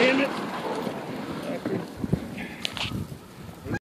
Damn it.